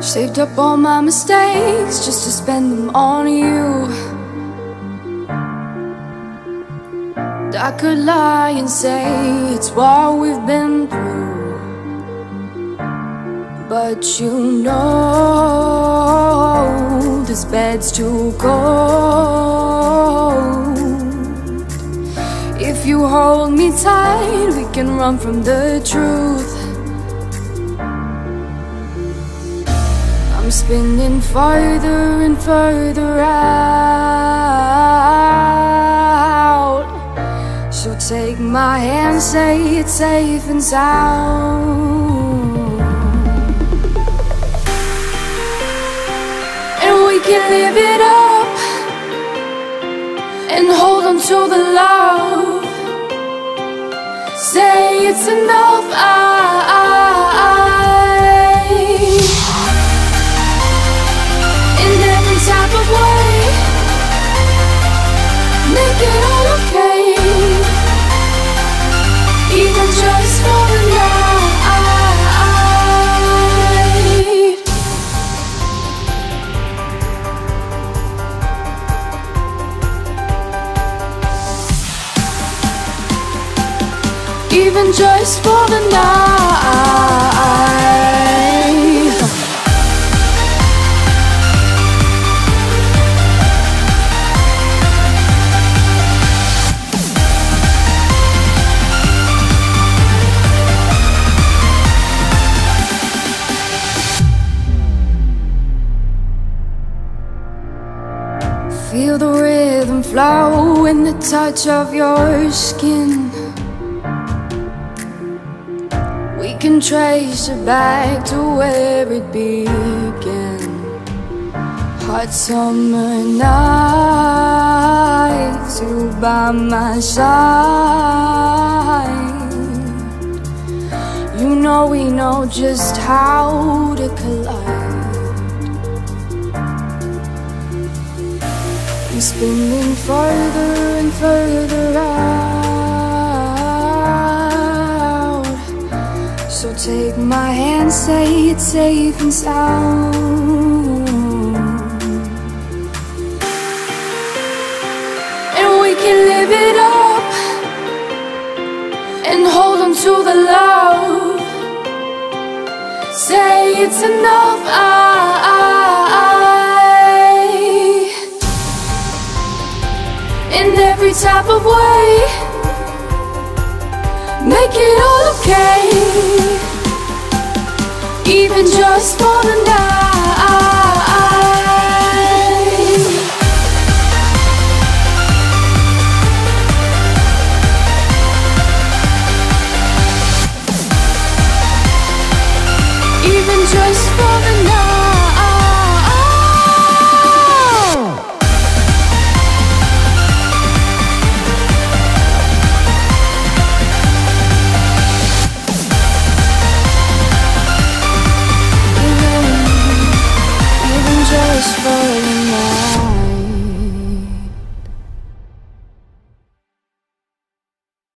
Saved up all my mistakes just to spend them on you. I could lie and say it's what we've been through. But you know this bed's too cold. If you hold me tight, we can run from the truth. Spinning farther and further out. So take my hand, say it's safe and sound. And we can live it up and hold on to the love. Say it's enough. Even just for the night. Feel the rhythm flow in the touch of your skin. Can trace it back to where it began. Hot summer nights, you by my side. You know we know just how to collide. I'm spinning further take my hand, say it's safe and sound. And we can live it up and hold on to the love. Say it's enough. I, I, in every type of way. Make it all okay, just for the. never